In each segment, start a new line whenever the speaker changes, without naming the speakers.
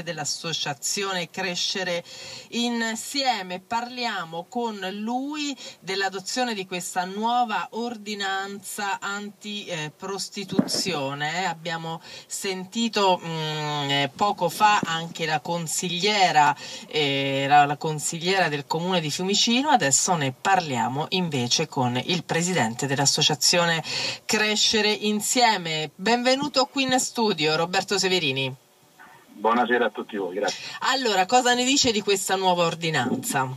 dell'associazione Crescere Insieme. Parliamo con lui dell'adozione di questa nuova ordinanza antiprostituzione. Abbiamo sentito mh, mm, eh, poco fa anche la consigliera, eh, la, la consigliera del comune di Fiumicino, adesso ne parliamo invece con il presidente dell'associazione Crescere Insieme. Benvenuto qui in studio, Roberto Severini.
Buonasera a tutti voi, grazie.
Allora, cosa ne dice di questa nuova ordinanza?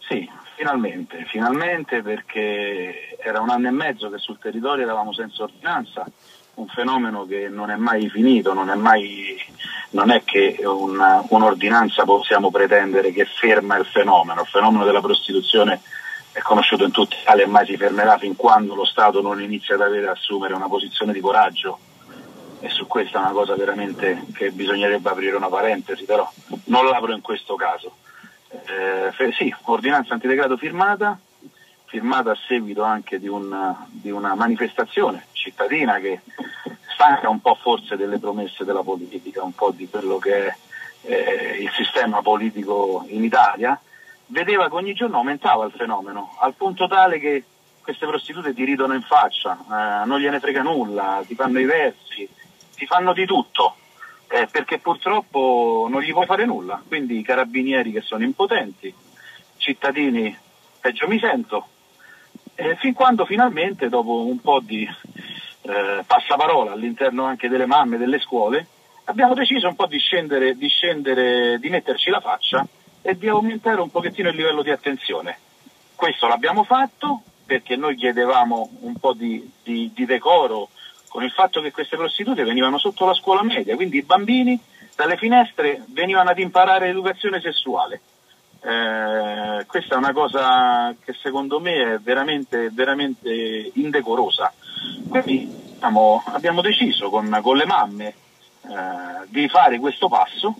Sì, finalmente, finalmente perché era un anno e mezzo che sul territorio eravamo senza ordinanza, un fenomeno che non è mai finito, non è, mai, non è che una, un'ordinanza possiamo pretendere che ferma il fenomeno, il fenomeno della prostituzione è conosciuto in tutta Italia e mai si fermerà fin quando lo Stato non inizia ad avere assumere una posizione di coraggio e su questa è una cosa veramente che bisognerebbe aprire una parentesi, però non l'apro in questo caso. Eh, sì, ordinanza antidegrado firmata, firmata a seguito anche di una, di una manifestazione cittadina che stanca un po' forse delle promesse della politica, un po' di quello che è eh, il sistema politico in Italia, vedeva che ogni giorno aumentava il fenomeno, al punto tale che queste prostitute ti ridono in faccia, eh, non gliene frega nulla, ti fanno i versi, ti fanno di tutto, eh, perché purtroppo non gli puoi fare nulla, quindi i carabinieri che sono impotenti, cittadini peggio mi sento, eh, fin quando finalmente dopo un po' di eh, passaparola all'interno anche delle mamme, delle scuole, abbiamo deciso un po' di scendere, di scendere, di metterci la faccia e di aumentare un pochettino il livello di attenzione. Questo l'abbiamo fatto perché noi chiedevamo un po' di, di, di decoro, con il fatto che queste prostitute venivano sotto la scuola media, quindi i bambini dalle finestre venivano ad imparare l'educazione sessuale. Eh, questa è una cosa che secondo me è veramente, veramente indecorosa. Quindi diciamo, abbiamo deciso con, con le mamme eh, di fare questo passo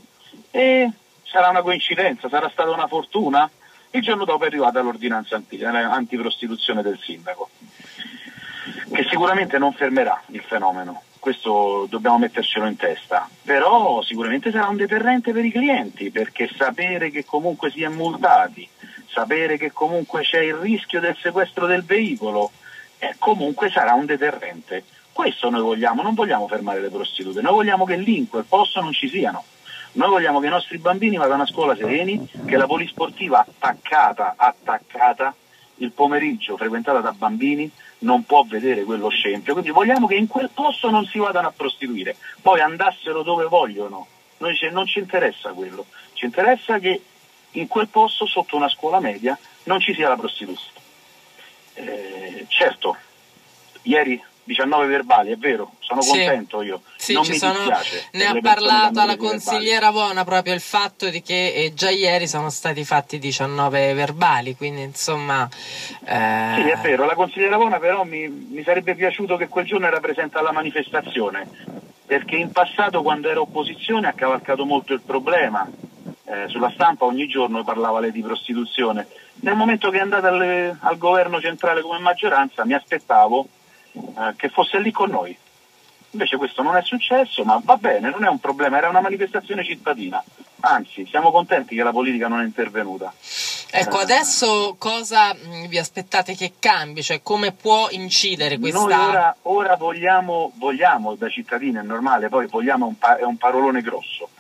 e sarà una coincidenza, sarà stata una fortuna. Il giorno dopo è arrivata l'ordinanza anti, antiprostituzione del sindaco che sicuramente non fermerà il fenomeno, questo dobbiamo mettercelo in testa, però sicuramente sarà un deterrente per i clienti perché sapere che comunque si è multati, sapere che comunque c'è il rischio del sequestro del veicolo, eh, comunque sarà un deterrente. Questo noi vogliamo, non vogliamo fermare le prostitute, noi vogliamo che lì in quel posto non ci siano. Noi vogliamo che i nostri bambini vadano a scuola sereni, che la polisportiva attaccata, attaccata il pomeriggio frequentata da bambini non può vedere quello scempio, quindi vogliamo che in quel posto non si vadano a prostituire, poi andassero dove vogliono, noi non ci interessa quello, ci interessa che in quel posto sotto una scuola media non ci sia la prostituzione. Eh, certo, ieri 19 verbali, è vero, sono sì. contento io.
Sì,
non
mi sono, ne ha parlato la consigliera Buona proprio il fatto di che eh, già ieri sono stati fatti 19 verbali, quindi insomma...
Eh... Sì, è vero, la consigliera Buona però mi, mi sarebbe piaciuto che quel giorno era presente alla manifestazione, perché in passato quando era opposizione ha cavalcato molto il problema. Eh, sulla stampa ogni giorno parlava lei di prostituzione. Nel momento che è andata al, al governo centrale come maggioranza mi aspettavo eh, che fosse lì con noi. Invece questo non è successo, ma va bene, non è un problema, era una manifestazione cittadina. Anzi, siamo contenti che la politica non è intervenuta.
Ecco, adesso cosa mm, vi aspettate che cambi? Cioè come può incidere questa...
Noi ora, ora vogliamo, vogliamo, da cittadini, è normale, poi vogliamo un pa- è un parolone grosso.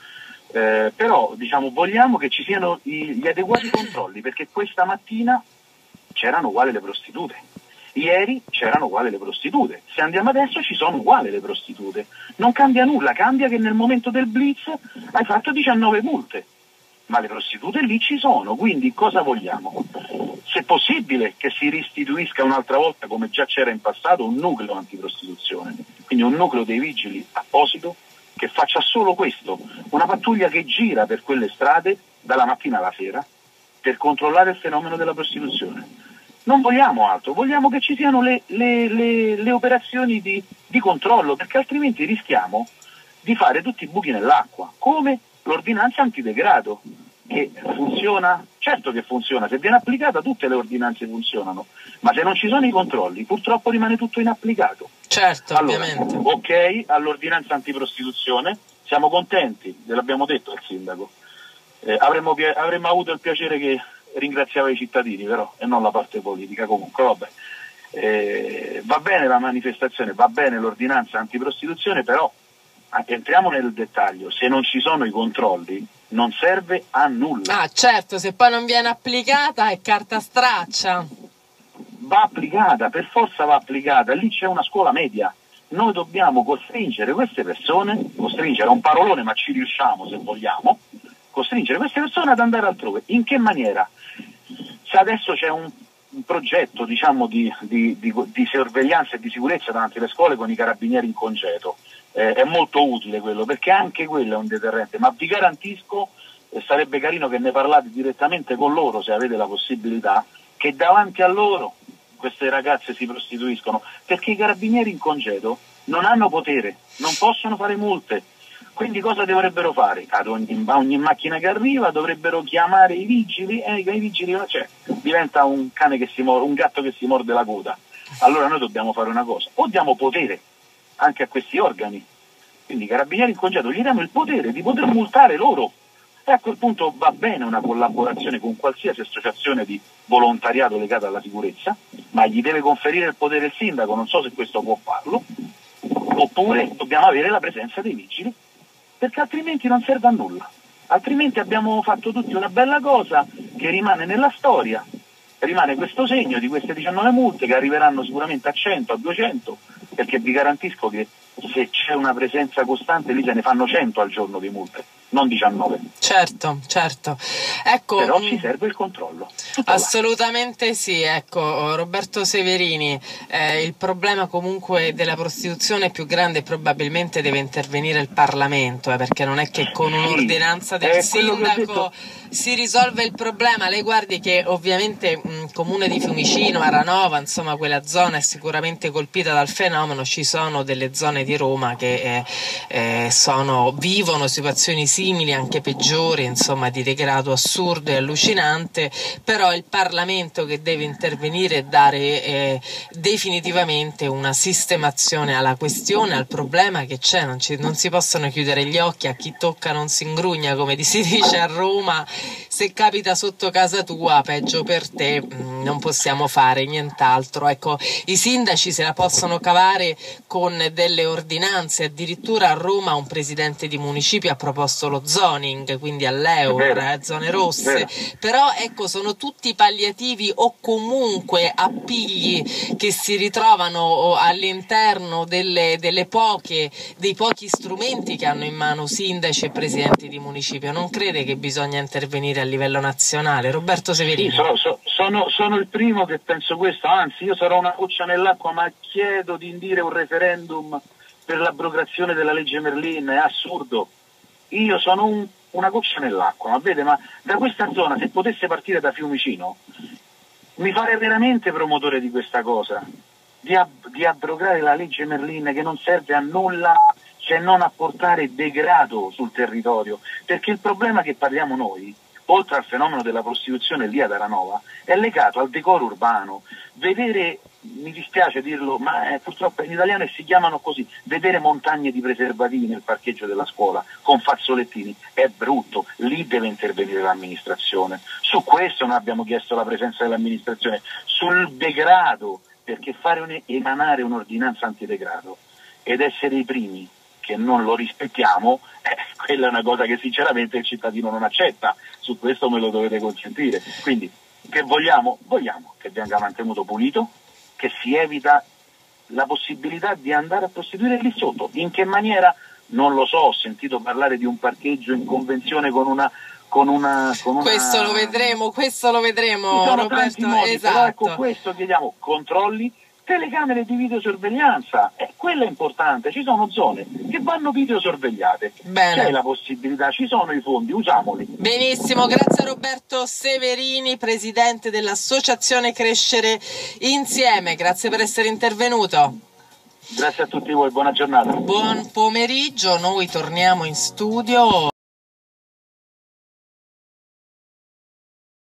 Eh, però diciamo, vogliamo che ci siano gli adeguati controlli perché questa mattina c'erano uguali le prostitute Ieri c'erano uguali le prostitute, se andiamo adesso ci sono uguali le prostitute. Non cambia nulla, cambia che nel momento del blitz hai fatto 19 multe, ma le prostitute lì ci sono, quindi cosa vogliamo? Se possibile che si restituisca un'altra volta, come già c'era in passato, un nucleo antiprostituzione, quindi un nucleo dei vigili apposito che faccia solo questo, una pattuglia che gira per quelle strade dalla mattina alla sera per controllare il fenomeno della prostituzione non vogliamo altro, vogliamo che ci siano le, le, le, le operazioni di, di, controllo, perché altrimenti rischiamo di fare tutti i buchi nell'acqua, come l'ordinanza antidegrado, che funziona, certo che funziona, se viene applicata tutte le ordinanze funzionano, ma se non ci sono i controlli purtroppo rimane tutto inapplicato.
Certo,
allora,
ovviamente.
Ok all'ordinanza antiprostituzione, siamo contenti, gliel'abbiamo detto al sindaco. Eh, avremmo, avremmo, avuto il piacere che ringraziava i cittadini però e non la parte politica comunque vabbè. Eh, va bene la manifestazione, va bene l'ordinanza antiprostituzione, però entriamo nel dettaglio, se non ci sono i controlli non serve a nulla.
Ah certo, se poi non viene applicata è carta straccia.
Va applicata, per forza va applicata, lì c'è una scuola media. Noi dobbiamo costringere queste persone, costringere è un parolone ma ci riusciamo se vogliamo, costringere queste persone ad andare altrove. In che maniera? Se adesso c'è un, un progetto diciamo, di, di, di, di sorveglianza e di sicurezza davanti alle scuole con i carabinieri in congedo, eh, è molto utile quello, perché anche quello è un deterrente, ma vi garantisco, e sarebbe carino che ne parlate direttamente con loro se avete la possibilità, che davanti a loro queste ragazze si prostituiscono, perché i carabinieri in congedo non hanno potere, non possono fare multe. Quindi cosa dovrebbero fare? Ad ogni, ogni macchina che arriva dovrebbero chiamare i vigili e i vigili cioè, diventa un, morde, un gatto che si morde la coda. Allora noi dobbiamo fare una cosa, o diamo potere anche a questi organi. Quindi i carabinieri in congedo gli danno il potere di poter multare loro. E a quel punto va bene una collaborazione con qualsiasi associazione di volontariato legata alla sicurezza, ma gli deve conferire il potere il sindaco, non so se questo può farlo, oppure dobbiamo avere la presenza dei vigili, perché altrimenti non serve a nulla. Altrimenti abbiamo fatto tutti una bella cosa che rimane nella storia, rimane questo segno di queste 19 multe che arriveranno sicuramente a 100, a 200, perché vi garantisco che se c'è una presenza costante lì se ne fanno 100 al giorno di multe, non 19.
Certo, certo. Ecco,
Però ci mm, serve il controllo.
Assolutamente là. sì, ecco Roberto Severini, eh, il problema comunque della prostituzione più grande probabilmente deve intervenire il Parlamento, eh, perché non è che con un'ordinanza del sindaco si risolve il problema. Lei guardi che ovviamente il comune di Fiumicino, Aranova, insomma quella zona è sicuramente colpita dal fenomeno, ci sono delle zone di Roma che eh, eh, sono, vivono situazioni simili, anche peggiori, insomma di degrado assurdo e allucinante, però è il Parlamento che deve intervenire e dare eh, definitivamente una sistemazione alla questione, al problema che c'è, non, ci, non si possono chiudere gli occhi, a chi tocca non si ingrugna come si dice a Roma se capita sotto casa tua, peggio per te, mm, non possiamo fare nient'altro. Ecco, i sindaci se la possono cavare con delle ordinanze, addirittura a Roma un presidente di municipio ha proposto lo zoning, quindi all'euro, eh, zone rosse, però ecco, sono tutti palliativi o comunque appigli che si ritrovano all'interno delle, delle poche, dei pochi strumenti che hanno in mano sindaci e presidenti di municipio. Non crede che bisogna intervenire intervenire a livello nazionale. Roberto Severini.
Sì, so, so, sono, sono, il primo che penso questo, anzi io sarò una goccia nell'acqua, ma chiedo di indire un referendum per l'abrogazione della legge Merlin, è assurdo. Io sono un, una goccia nell'acqua, ma vede, ma da questa zona se potesse partire da Fiumicino mi farei veramente promotore di questa cosa, di, ab- di abrogare la legge Merlin che non serve a nulla se non a portare degrado sul territorio, perché il problema che parliamo noi oltre al fenomeno della prostituzione lì ad Aranova, è legato al decoro urbano. Vedere, mi dispiace dirlo, ma eh, purtroppo in italiano si chiamano così, vedere montagne di preservativi nel parcheggio della scuola con fazzolettini è brutto, lì deve intervenire l'amministrazione. Su questo noi abbiamo chiesto la presenza dell'amministrazione, sul degrado, perché fare un, emanare un'ordinanza antidegrado ed essere i primi che non lo rispettiamo, eh, quella è una cosa che sinceramente il cittadino non accetta, su questo me lo dovete consentire. Quindi che vogliamo? Vogliamo che venga mantenuto pulito, che si evita la possibilità di andare a prostituire lì sotto. In che maniera? Non lo so, ho sentito parlare di un parcheggio in convenzione con una con una, con una...
Questo lo vedremo, questo lo vedremo, Roberto.
Modi,
esatto.
Però ecco questo chiediamo controlli telecamere di videosorveglianza, e quello è importante, ci sono zone che vanno videosorvegliate, Bene. c'è la possibilità, ci sono i fondi, usiamoli.
Benissimo, grazie a Roberto Severini, presidente dell'Associazione Crescere Insieme, grazie per essere intervenuto.
Grazie a tutti voi, buona giornata.
Buon pomeriggio, noi torniamo in studio.